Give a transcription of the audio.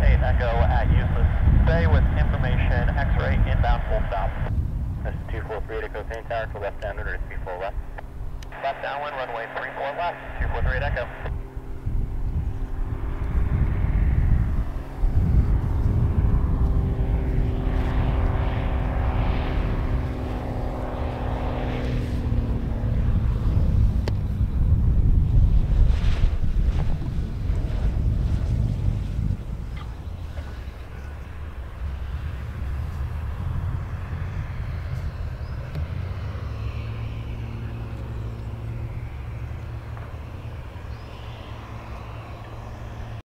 8 Echo at useless bay with information X-ray inbound full stop. Cirrus 243 Echo Paine Tower to left downwind or speed full left. Left downwind, runway 34 left, 243 Echo.